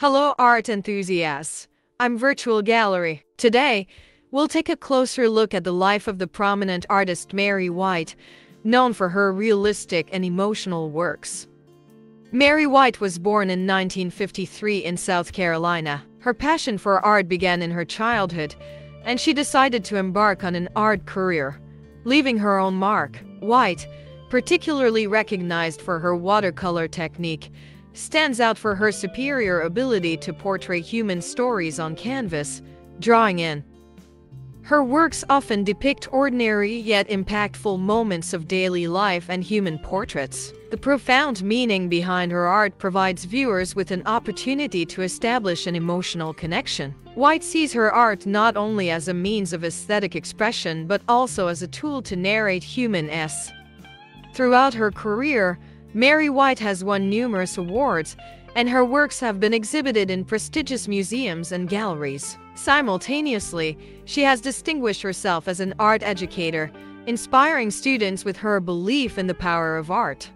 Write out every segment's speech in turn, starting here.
Hello, art enthusiasts. I'm Virtual Gallery. Today, we'll take a closer look at the life of the prominent artist Mary Whyte, known for her realistic and emotional works. Mary Whyte was born in 1953 in South Carolina. Her passion for art began in her childhood, and she decided to embark on an art career, leaving her own mark. Whyte, particularly recognized for her watercolor technique, stands out for her superior ability to portray human stories on canvas, drawing in. Her works often depict ordinary yet impactful moments of daily life and human portraits. The profound meaning behind her art provides viewers with an opportunity to establish an emotional connection. Whyte sees her art not only as a means of aesthetic expression but also as a tool to narrate human s. Throughout her career, Mary Whyte has won numerous awards, and her works have been exhibited in prestigious museums and galleries. Simultaneously, she has distinguished herself as an art educator, inspiring students with her belief in the power of art.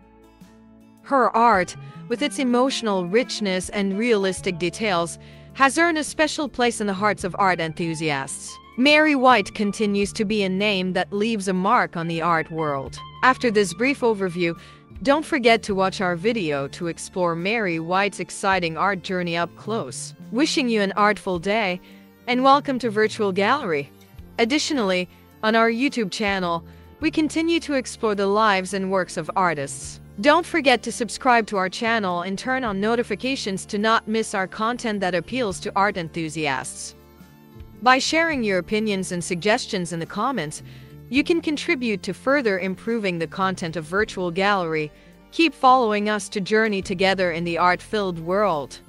Her art, with its emotional richness and realistic details, has earned a special place in the hearts of art enthusiasts. Mary Whyte continues to be a name that leaves a mark on the art world. After this brief overview, don't forget to watch our video to explore Mary Whyte's exciting art journey up close. Wishing you an artful day, and welcome to Virtual Gallery. Additionally, on our YouTube channel, we continue to explore the lives and works of artists. Don't forget to subscribe to our channel and turn on notifications to not miss our content that appeals to art enthusiasts. By sharing your opinions and suggestions in the comments, you can contribute to further improving the content of Virtual Gallery. Keep following us to journey together in the art-filled world.